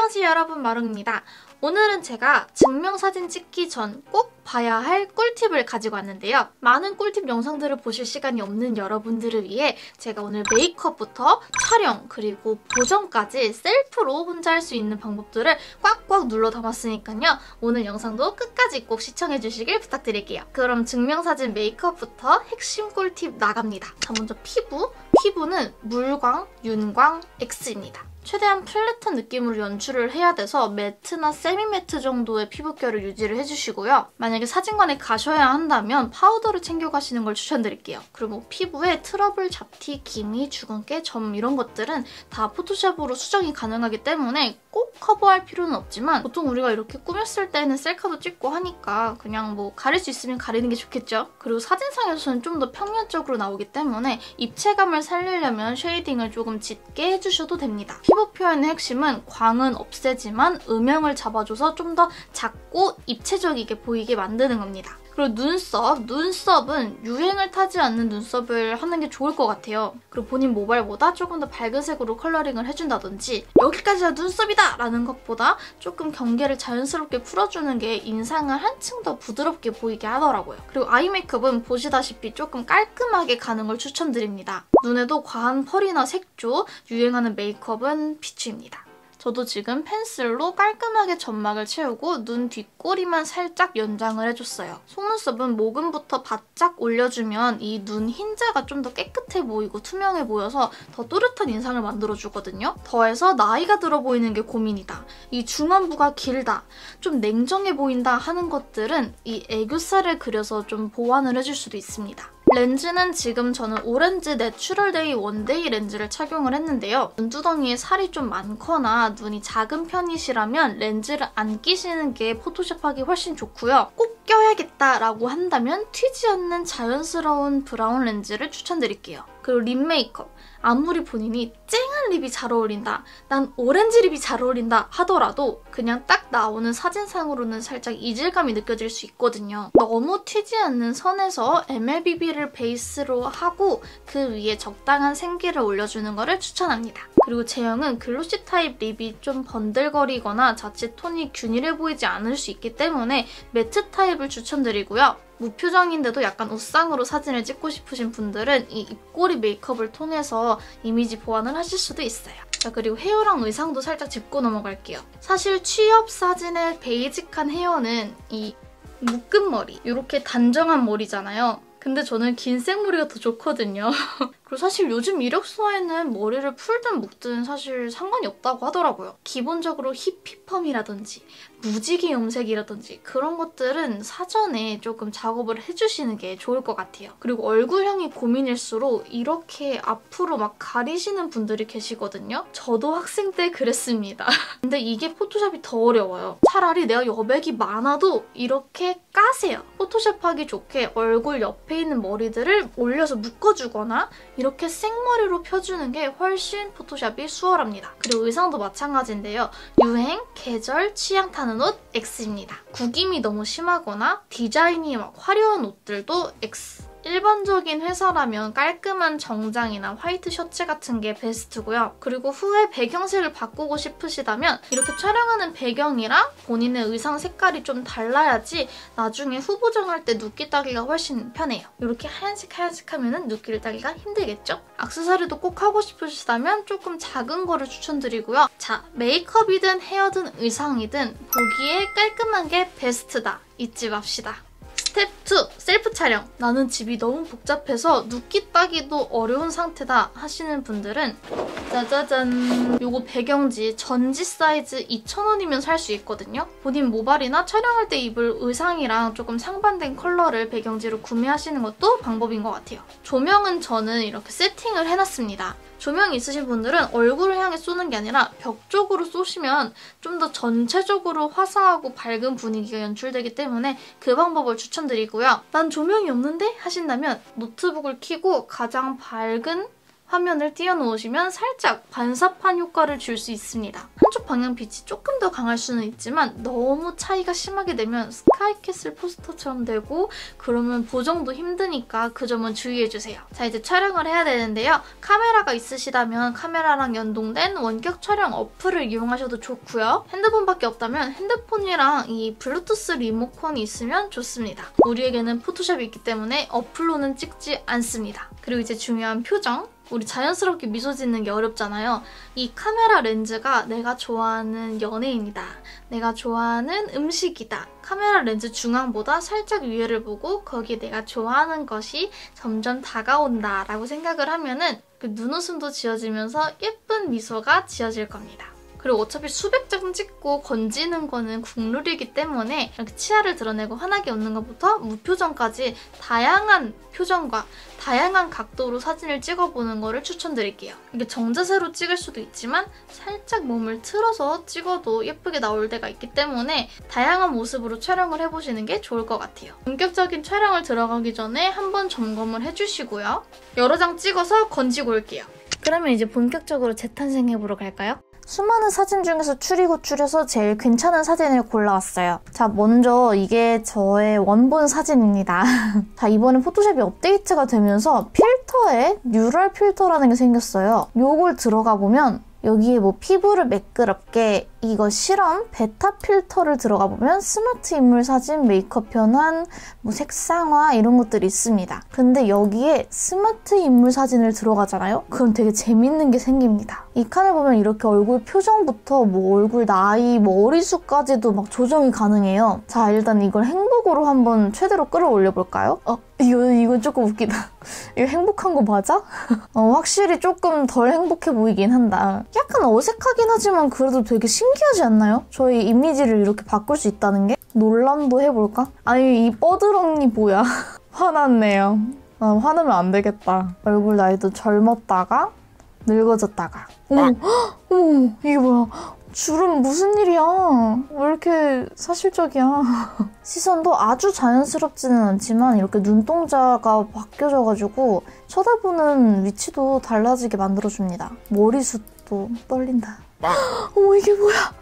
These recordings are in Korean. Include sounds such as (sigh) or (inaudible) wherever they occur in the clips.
안녕하세요 여러분 마롱입니다. 오늘은 제가 증명사진 찍기 전 꼭 봐야 할 꿀팁을 가지고 왔는데요. 많은 꿀팁 영상들을 보실 시간이 없는 여러분들을 위해 제가 오늘 메이크업부터 촬영 그리고 보정까지 셀프로 혼자 할 수 있는 방법들을 꽉꽉 눌러 담았으니까요. 오늘 영상도 끝까지 꼭 시청해주시길 부탁드릴게요. 그럼 증명사진 메이크업부터 핵심 꿀팁 나갑니다. 자 먼저 피부. 피부는 물광, 윤광, X입니다. 최대한 flat한 느낌으로 연출을 해야 돼서 matte나 semi matte 정도의 피부결을 유지를 해주시고요. 만약에 사진관에 가셔야 한다면 파우더를 챙겨가시는 걸 추천드릴게요. 그리고 피부에 트러블, 잡티, 기미, 주근깨, 점 이런 것들은 다 포토샵으로 수정이 가능하기 때문에 꼭 커버할 필요는 없지만 보통 우리가 이렇게 꾸몄을 때는 셀카도 찍고 하니까 그냥 뭐 가릴 수 있으면 가리는 게 좋겠죠. 그리고 사진상에서는 좀 더 평면적으로 나오기 때문에 입체감을 살리려면 shading을 조금 짙게 해주셔도 됩니다. 피부 표현의 핵심은 광은 없애지만 음영을 잡아줘서 좀 더 작고 입체적이게 보이게 만드는 겁니다. 그리고 눈썹, 눈썹은 유행을 타지 않는 눈썹을 하는 게 좋을 것 같아요. 그리고 본인 모발보다 조금 더 밝은 색으로 coloring을 해준다든지 여기까지가 눈썹이다! 라는 것보다 조금 경계를 자연스럽게 풀어주는 게 인상을 한층 더 부드럽게 보이게 하더라고요. 그리고 eye 메이크업은 보시다시피 조금 깔끔하게 가는 걸 추천드립니다. 눈에도 과한 pearl이나 색조, 유행하는 메이크업은 비추입니다. 저도 지금 펜슬로 깔끔하게 점막을 채우고 눈 뒷꼬리만 살짝 연장을 해줬어요. 속눈썹은 모근부터 바짝 올려주면 이 눈 흰자가 좀 더 깨끗해 보이고 투명해 보여서 더 또렷한 인상을 만들어주거든요. 더해서 나이가 들어 보이는 게 고민이다. 이 중안부가 길다, 좀 냉정해 보인다 하는 것들은 이 애교살을 그려서 좀 보완을 해줄 수도 있습니다. 렌즈는 지금 저는 오렌즈 내추럴데이 one-day 렌즈를 착용을 했는데요. 눈두덩이에 살이 좀 많거나 눈이 작은 편이시라면 렌즈를 안 끼시는 게 포토샵하기 훨씬 좋고요. 꼭 껴야겠다라고 한다면 튀지 않는 자연스러운 brown 렌즈를 추천드릴게요. 그리고 lip 메이크업. 아무리 본인이 쨍한 lip이 잘 어울린다, 난 오렌지 lip이 잘 어울린다 하더라도 그냥 딱 나오는 사진상으로는 살짝 이질감이 느껴질 수 있거든요. 너무 튀지 않는 선에서 MLBB를 베이스로 하고 그 위에 적당한 생기를 올려주는 것을 추천합니다. 그리고 제형은 glossy 타입 lip이 좀 번들거리거나 자칫 톤이 균일해 보이지 않을 수 있기 때문에 matte 타입을 추천드리고요. 무표정인데도 약간 웃상으로 사진을 찍고 싶으신 분들은 이 입꼬리 메이크업을 통해서 이미지 보완을 하실 수도 있어요. 자 그리고 헤어랑 의상도 살짝 짚고 넘어갈게요. 사실 취업 사진의 basic한 헤어는 이 묶은 머리, 이렇게 단정한 머리잖아요. 근데 저는 긴 생머리가 더 좋거든요. (laughs) 그리고 사실 요즘 이력서에는 머리를 풀든 묶든 사실 상관이 없다고 하더라고요. 기본적으로 힙힙펌이라든지 무지개 염색이라든지 그런 것들은 사전에 조금 작업을 해주시는 게 좋을 것 같아요. 그리고 얼굴형이 고민일수록 이렇게 앞으로 막 가리시는 분들이 계시거든요. 저도 학생 때 그랬습니다. (laughs) 근데 이게 포토샵이 더 어려워요. 차라리 내가 여백이 많아도 이렇게 까세요. 포토샵하기 좋게 얼굴 옆에 있는 머리들을 올려서 묶어주거나 이렇게 생머리로 펴주는 게 훨씬 포토샵이 수월합니다. 그리고 의상도 마찬가지인데요. 유행, 계절, 취향 타는 옷 X입니다. 구김이 너무 심하거나 디자인이 막 화려한 옷들도 X. 일반적인 회사라면 깔끔한 정장이나 화이트 셔츠 같은 게 베스트고요. 그리고 후에 배경색을 바꾸고 싶으시다면 이렇게 촬영하는 배경이랑 본인의 의상 색깔이 좀 달라야지 나중에 후보 정할 때 눕기 따기가 훨씬 편해요. 이렇게 하얀색 하얀색 하면 눕기를 따기가 힘들겠죠? 악세사리도 꼭 하고 싶으시다면 조금 작은 거를 추천드리고요. 자, 메이크업이든 헤어든 의상이든 보기에 깔끔한 게 베스트다. 잊지 맙시다. 스텝 2. 셀프 촬영. 나는 집이 너무 복잡해서 누끼 따기도 어려운 상태다 하시는 분들은 짜자잔 요거 배경지 전지 사이즈 2,000원이면 살 수 있거든요. 본인 모발이나 촬영할 때 입을 의상이랑 조금 상반된 컬러를 배경지로 구매하시는 것도 방법인 것 같아요. 조명은 저는 이렇게 세팅을 해놨습니다. 조명이 있으신 분들은 얼굴을 향해 쏘는 게 아니라 벽 쪽으로 쏘시면 좀 더 전체적으로 화사하고 밝은 분위기가 연출되기 때문에 그 방법을 추천 드리고요. 난 조명이 없는데? 하신다면 노트북을 켜고 가장 밝은 화면을 띄워놓으시면 살짝 반사판 효과를 줄 수 있습니다. 한쪽 방향 빛이 조금 더 강할 수는 있지만 너무 차이가 심하게 되면 스카이캐슬 포스터처럼 되고 그러면 보정도 힘드니까 그 점은 주의해주세요. 자 이제 촬영을 해야 되는데요. 카메라가 있으시다면 카메라랑 연동된 원격 촬영 어플을 이용하셔도 좋고요. 핸드폰밖에 없다면 핸드폰이랑 이 블루투스 리모컨이 있으면 좋습니다. 우리에게는 포토샵이 있기 때문에 어플로는 찍지 않습니다. 그리고 이제 중요한 표정 우리 자연스럽게 미소 짓는 게 어렵잖아요. 이 카메라 렌즈가 내가 좋아하는 연예인이다. 내가 좋아하는 음식이다. 카메라 렌즈 중앙보다 살짝 위에를 보고 거기에 내가 좋아하는 것이 점점 다가온다 라고 생각을 하면은 그 눈웃음도 지어지면서 예쁜 미소가 지어질 겁니다. 그리고 어차피 수백 장 찍고 건지는 거는 국룰이기 때문에 이렇게 치아를 드러내고 환하게 웃는 것부터 무표정까지 다양한 표정과 다양한 각도로 사진을 찍어보는 거를 추천드릴게요. 이게 정자세로 찍을 수도 있지만 살짝 몸을 틀어서 찍어도 예쁘게 나올 때가 있기 때문에 다양한 모습으로 촬영을 해보시는 게 좋을 것 같아요. 본격적인 촬영을 들어가기 전에 한번 점검을 해주시고요. 여러 장 찍어서 건지고 올게요. 그러면 이제 본격적으로 재탄생해보러 갈까요? 수많은 사진 중에서 추리고 추려서 제일 괜찮은 사진을 골라왔어요. 자, 먼저 이게 저의 원본 사진입니다. (laughs) 자, 이번에 포토샵이 업데이트가 되면서 필터에 neural filter라는 게 생겼어요. 요걸 들어가 보면 여기에 뭐 피부를 매끄럽게 이거 실험 베타 필터를 들어가 보면 스마트 인물 사진, 메이크업 변환, 뭐 색상화 이런 것들이 있습니다. 근데 여기에 스마트 인물 사진을 들어가잖아요? 그럼 되게 재밌는 게 생깁니다. 이 칸을 보면 이렇게 얼굴 표정부터 뭐 얼굴 나이, 뭐 머리 수까지도 막 조정이 가능해요. 자, 일단 이걸 행복으로 한번 최대로 끌어올려 볼까요? 어, 이거, 이건 조금 웃기다. (laughs) 이거 행복한 거 맞아? (laughs) 어, 확실히 조금 덜 행복해 보이긴 한다. 약간 어색하긴 하지만 그래도 되게 신 기하지 않나요? 저희 이미지를 이렇게 바꿀 수 있다는 게? 논란도 해볼까? 아니, 이 뻐드렁이 뭐야? (laughs) 화났네요. 아, 화내면 안 되겠다. 얼굴 나이도 젊었다가 늙어졌다가. 어머, 헉, 어머, 이게 뭐야? 줄은 무슨 일이야? 왜 이렇게 사실적이야? (laughs) 시선도 아주 자연스럽지는 않지만 이렇게 눈동자가 바뀌어져가지고 쳐다보는 위치도 달라지게 만들어줍니다. 머리숱도 떨린다. (gasps) 어머 이게 뭐야?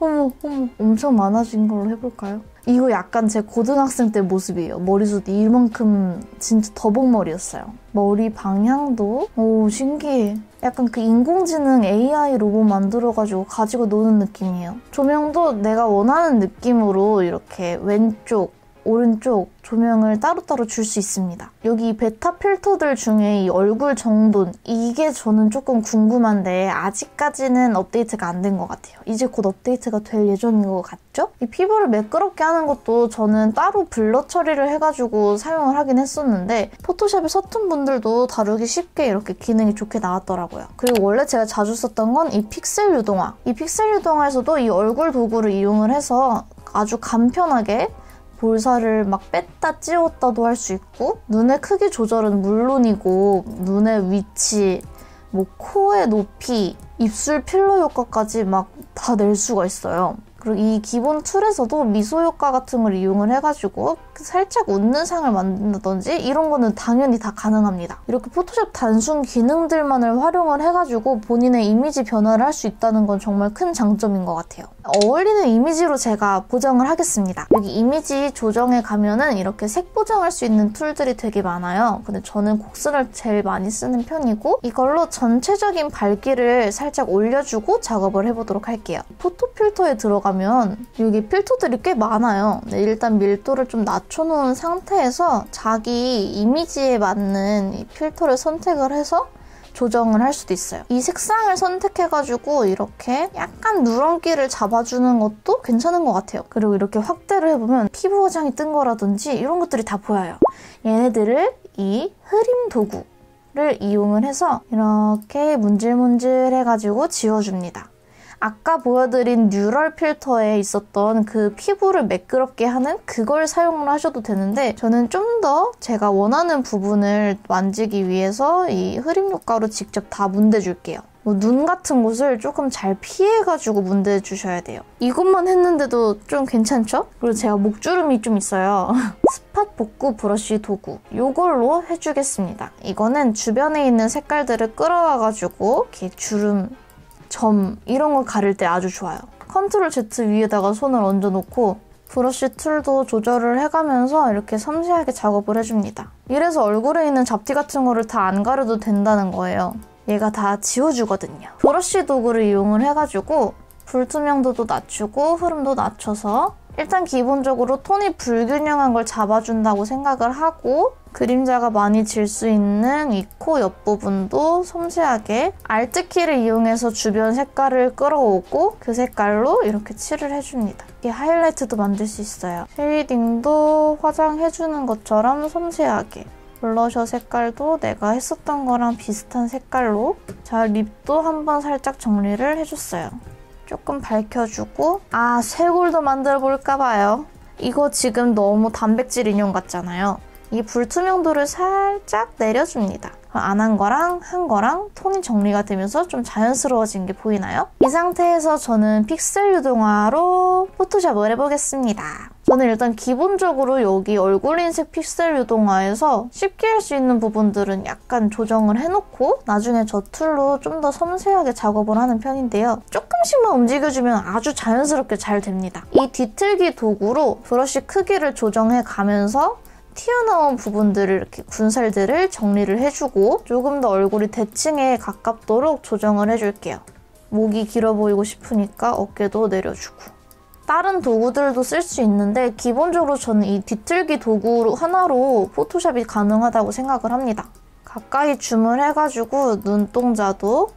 어머 어머 엄청 많아진 걸로 해볼까요? 이거 약간 제 고등학생 때 모습이에요. 머리숱 이만큼 진짜 더벅머리였어요. 머리 방향도 오 신기해. 약간 그 인공지능 AI 로봇 만들어가지고 가지고 노는 느낌이에요. 조명도 내가 원하는 느낌으로 이렇게 왼쪽, 오른쪽 조명을 따로따로 줄 수 있습니다. 여기 베타 필터들 중에 이 얼굴 정돈 이게 저는 조금 궁금한데 아직까지는 업데이트가 안 된 것 같아요. 이제 곧 업데이트가 될 예정인 것 같죠? 이 피부를 매끄럽게 하는 것도 저는 따로 blur 처리를 해가지고 사용을 하긴 했었는데 포토샵에 서툰 분들도 다루기 쉽게 이렇게 기능이 좋게 나왔더라고요. 그리고 원래 제가 자주 썼던 건 이 픽셀 유동화. 이 픽셀 유동화에서도 이 얼굴 도구를 이용을 해서 아주 간편하게 볼살을 막 뺐다 찌웠다도 할 수 있고 눈의 크기 조절은 물론이고 눈의 위치, 뭐 코의 높이, 입술 필러 효과까지 막 다 낼 수가 있어요. 그리고 이 기본 툴에서도 미소 효과 같은 걸 이용을 해가지고 살짝 웃는 상을 만든다든지 이런 거는 당연히 다 가능합니다. 이렇게 포토샵 단순 기능들만을 활용을 해가지고 본인의 이미지 변화를 할 수 있다는 건 정말 큰 장점인 것 같아요. 어울리는 이미지로 제가 보정을 하겠습니다. 여기 이미지 조정에 가면은 이렇게 색 보정할 수 있는 툴들이 되게 많아요. 근데 저는 곡선을 제일 많이 쓰는 편이고 이걸로 전체적인 밝기를 살짝 올려주고 작업을 해보도록 할게요. 포토 필터에 들어가면 여기 필터들이 꽤 많아요. 네, 일단 밀도를 좀 낮 춰놓은 상태에서 자기 이미지에 맞는 필터를 선택을 해서 조정을 할 수도 있어요. 이 색상을 선택해가지고 이렇게 약간 누런기를 잡아주는 것도 괜찮은 것 같아요. 그리고 이렇게 확대를 해보면 피부 화장이 뜬 거라든지 이런 것들이 다 보여요. 얘네들을 이 흐림 도구 를 이용을 해서 이렇게 문질문질 해가지고 지워줍니다. 아까 보여드린 neural filter에 있었던 그 피부를 매끄럽게 하는 그걸 사용을 하셔도 되는데 저는 좀 더 제가 원하는 부분을 만지기 위해서 이 흐림 효과로 직접 다 문대줄게요. 뭐 눈 같은 곳을 조금 잘 피해가지고 문대주셔야 돼요. 이것만 했는데도 좀 괜찮죠? 그리고 제가 목주름이 좀 있어요. (laughs) spot 복구 브러쉬 도구 이걸로 해주겠습니다. 이거는 주변에 있는 색깔들을 끌어와가지고 이렇게 주름, 점 이런 걸 가릴 때 아주 좋아요. Control Z 위에다가 손을 얹어놓고 브러쉬 툴도 조절을 해가면서 이렇게 섬세하게 작업을 해줍니다. 이래서 얼굴에 있는 잡티 같은 거를 다 안 가려도 된다는 거예요. 얘가 다 지워주거든요. 브러쉬 도구를 이용을 해가지고 불투명도도 낮추고 흐름도 낮춰서 일단 기본적으로 톤이 불균형한 걸 잡아준다고 생각을 하고 그림자가 많이 질 수 있는 이 코 옆부분도 섬세하게 Alt키를 이용해서 주변 색깔을 끌어오고 그 색깔로 이렇게 칠을 해줍니다. 이게 하이라이트도 만들 수 있어요. shading도 화장해주는 것처럼 섬세하게 블러셔 색깔도 내가 했었던 거랑 비슷한 색깔로 자 립도 한번 살짝 정리를 해줬어요. 조금 밝혀주고 아 쇄골도 만들어 볼까 봐요. 이거 지금 너무 단백질 인형 같잖아요. 이 불투명도를 살짝 내려줍니다. 안 한 거랑 한 거랑 톤이 정리가 되면서 좀 자연스러워진 게 보이나요? 이 상태에서 저는 픽셀 유동화로 포토샵을 해보겠습니다. 저는 일단 기본적으로 여기 얼굴 인식 픽셀 유동화에서 쉽게 할 수 있는 부분들은 약간 조정을 해놓고 나중에 저 툴로 좀 더 섬세하게 작업을 하는 편인데요. 조금씩만 움직여주면 아주 자연스럽게 잘 됩니다. 이 뒤틀기 도구로 브러쉬 크기를 조정해 가면서 튀어나온 부분들을 이렇게 군살들을 정리를 해주고 조금 더 얼굴이 대칭에 가깝도록 조정을 해줄게요. 목이 길어 보이고 싶으니까 어깨도 내려주고 다른 도구들도 쓸 수 있는데 기본적으로 저는 이 뒤틀기 도구 하나로 포토샵이 가능하다고 생각을 합니다. 가까이 줌을 해가지고 눈동자도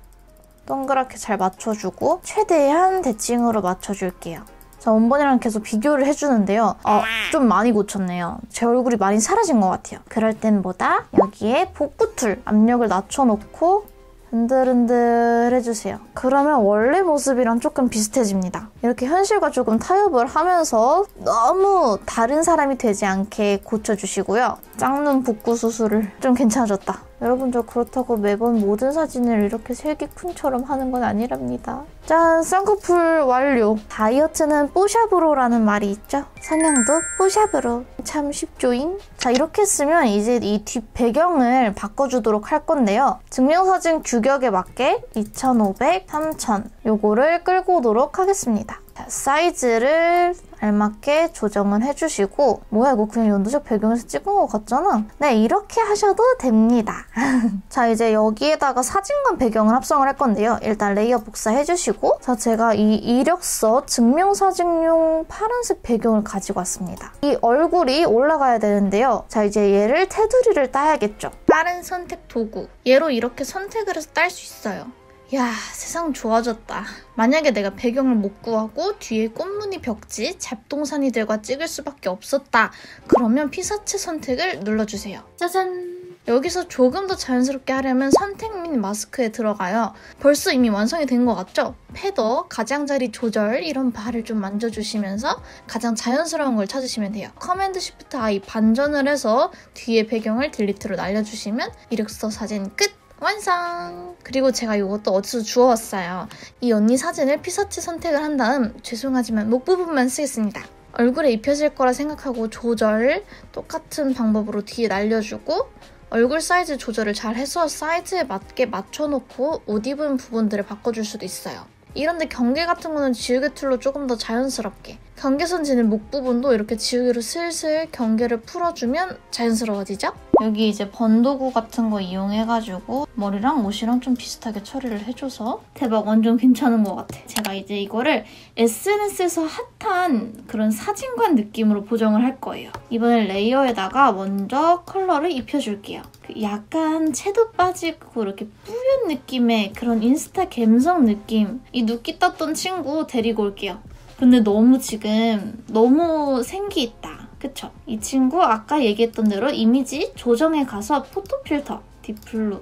동그랗게 잘 맞춰주고 최대한 대칭으로 맞춰줄게요. 자, 원본이랑 계속 비교를 해주는데요. 어, 좀 많이 고쳤네요. 제 얼굴이 많이 사라진 것 같아요. 그럴 땐 뭐다? 여기에 복구 툴 압력을 낮춰놓고 흔들흔들 해주세요. 그러면 원래 모습이랑 조금 비슷해집니다. 이렇게 현실과 조금 타협을 하면서 너무 다른 사람이 되지 않게 고쳐주시고요. 짝눈 복구 수술을 좀 괜찮아졌다. 여러분 저 그렇다고 매번 모든 사진을 이렇게 사기꾼처럼 하는 건 아니랍니다. 짠! 쌍꺼풀 완료! 다이어트는 뽀샵으로라는 말이 있죠? 성형도 뽀샵으로. 참 쉽죠잉? 자 이렇게 쓰면 이제 이 뒷 배경을 바꿔주도록 할 건데요. 증명사진 규격에 맞게 2500, 3000 요거를 끌고 오도록 하겠습니다. 자, 사이즈를 알맞게 조정을 해주시고 뭐야 이거 그냥 연두색 배경에서 찍은 것 같잖아. 네 이렇게 하셔도 됩니다. (laughs) 자 이제 여기에다가 사진관 배경을 합성을 할 건데요. 일단 레이어 복사해주시고 자 제가 이 이력서 증명사진용 파란색 배경을 가지고 왔습니다. 이 얼굴이 올라가야 되는데요. 자 이제 얘를 테두리를 따야겠죠. 다른 선택 도구. 얘로 이렇게 선택을 해서 딸 수 있어요 야 세상 좋아졌다. 만약에 내가 배경을 못 구하고 뒤에 꽃무늬 벽지, 잡동사니들과 찍을 수밖에 없었다. 그러면 피사체 선택을 눌러주세요. 짜잔! 여기서 조금 더 자연스럽게 하려면 선택 및 마스크에 들어가요. 벌써 이미 완성이 된 것 같죠? feather, 가장자리 조절 이런 바를 좀 만져주시면서 가장 자연스러운 걸 찾으시면 돼요. Command Shift I 반전을 해서 뒤에 배경을 delete로 날려주시면 이력서 사진 끝! 완성! 그리고 제가 이것도 어디서 주워왔어요. 이 언니 사진을 피사체 선택을 한 다음 죄송하지만 목 부분만 쓰겠습니다. 얼굴에 입혀질 거라 생각하고 조절 똑같은 방법으로 뒤에 날려주고 얼굴 사이즈 조절을 잘 해서 사이즈에 맞게 맞춰놓고 옷 입은 부분들을 바꿔줄 수도 있어요. 이런데 경계 같은 거는 지우개 tool로 조금 더 자연스럽게 경계선 지는 목 부분도 이렇게 지우개로 슬슬 경계를 풀어주면 자연스러워지죠? 여기 이제 burn도구 같은 거 이용해가지고 머리랑 옷이랑 좀 비슷하게 처리를 해줘서 대박 완전 괜찮은 것 같아. 제가 이제 이거를 SNS에서 핫한 그런 사진관 느낌으로 보정을 할 거예요. 이번엔 layer에다가 먼저 컬러를 입혀줄게요. 그 약간 채도 빠지고 이렇게 뿌연 느낌의 그런 인스타 감성 느낌 이 누끼 떴던 친구 데리고 올게요. 근데 너무 지금 너무 생기 있다. 그쵸? 이 친구 아까 얘기했던 대로 이미지 조정에 가서 photo filter, deep blue,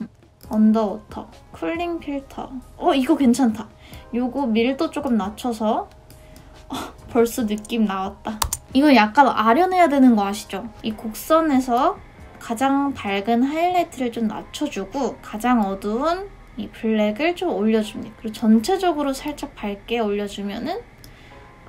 음, underwater, cooling filter 어 이거 괜찮다. 요거 밀도 조금 낮춰서 어, 벌써 느낌 나왔다. 이거 약간 아련해야 되는 거 아시죠? 이 곡선에서 가장 밝은 하이라이트를 좀 낮춰주고 가장 어두운 이 블랙을 좀 올려줍니다. 그리고 전체적으로 살짝 밝게 올려주면은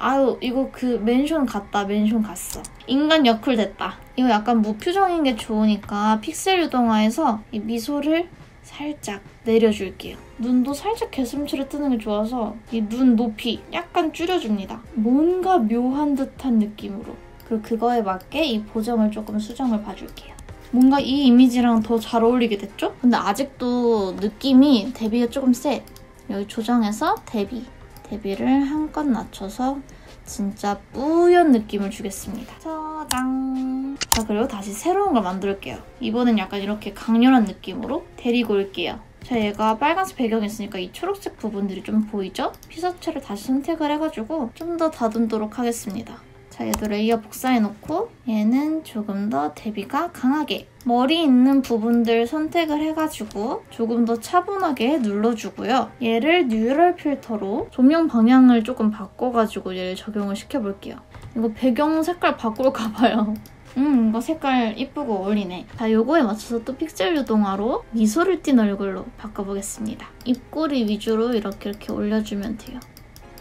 아유 이거 그 맨션 같다 맨션 갔어. 인간 여쿨 됐다. 이거 약간 무표정인 게 좋으니까 픽셀 유동화해서 이 미소를 살짝 내려줄게요. 눈도 살짝 개슴츠레 뜨는 게 좋아서 이 눈 높이 약간 줄여줍니다. 뭔가 묘한 듯한 느낌으로. 그리고 그거에 맞게 이 보정을 조금 수정을 봐줄게요. 뭔가 이 이미지랑 더 잘 어울리게 됐죠? 근데 아직도 느낌이 데뷔가 조금 세. 여기 조정해서 데뷔 대비를 한껏 낮춰서 진짜 뿌연 느낌을 주겠습니다. 짜잔! 자, 그리고 다시 새로운 걸 만들게요. 이번엔 약간 이렇게 강렬한 느낌으로 데리고 올게요. 자, 얘가 빨간색 배경이 있으니까 이 초록색 부분들이 좀 보이죠? 피사체를 다시 선택을 해가지고 좀 더 다듬도록 하겠습니다. 자, 얘도 layer 복사해놓고 얘는 조금 더 대비가 강하게 머리 있는 부분들 선택을 해가지고 조금 더 차분하게 눌러주고요. 얘를 neural filter로 조명 방향을 조금 바꿔가지고 얘를 적용을 시켜볼게요. 이거 배경 색깔 바꿀까봐요. (laughs) 음, 이거 색깔 이쁘고 어울리네. 자, 요거에 맞춰서 또 픽셀 유동화로 미소를 띤 얼굴로 바꿔보겠습니다. 입꼬리 위주로 이렇게 이렇게 올려주면 돼요.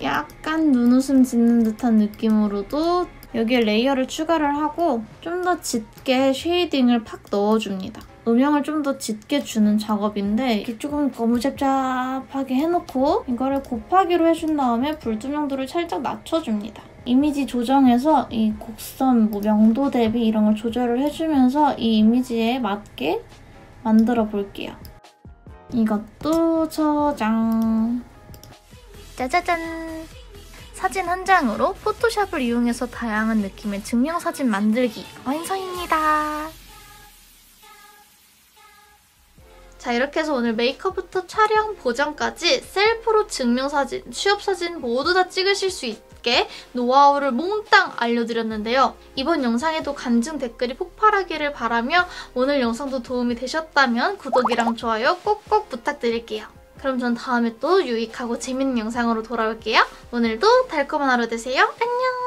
약간 눈웃음 짓는 듯한 느낌으로도 여기에 layer를 추가를 하고 좀 더 짙게 shading을 팍 넣어줍니다. 음영을 좀 더 짙게 주는 작업인데 조금 거무잡잡하게 해놓고 이거를 곱하기로 해준 다음에 불투명도를 살짝 낮춰줍니다. 이미지 조정해서 이 곡선, 뭐 명도 대비 이런 걸 조절을 해주면서 이 이미지에 맞게 만들어 볼게요. 이것도 저장. 짜자잔! 사진 한 장으로 포토샵을 이용해서 다양한 느낌의 증명사진 만들기 완성입니다. 자 이렇게 해서 오늘 메이크업부터 촬영, 보정까지 셀프로 증명사진, 취업사진 모두 다 찍으실 수 있게 노하우를 몽땅 알려드렸는데요. 이번 영상에도 간증 댓글이 폭발하기를 바라며 오늘 영상도 도움이 되셨다면 구독이랑 좋아요 꼭꼭 부탁드릴게요. 그럼 전 다음에 또 유익하고 재밌는 영상으로 돌아올게요. 오늘도 달콤한 하루 되세요. 안녕!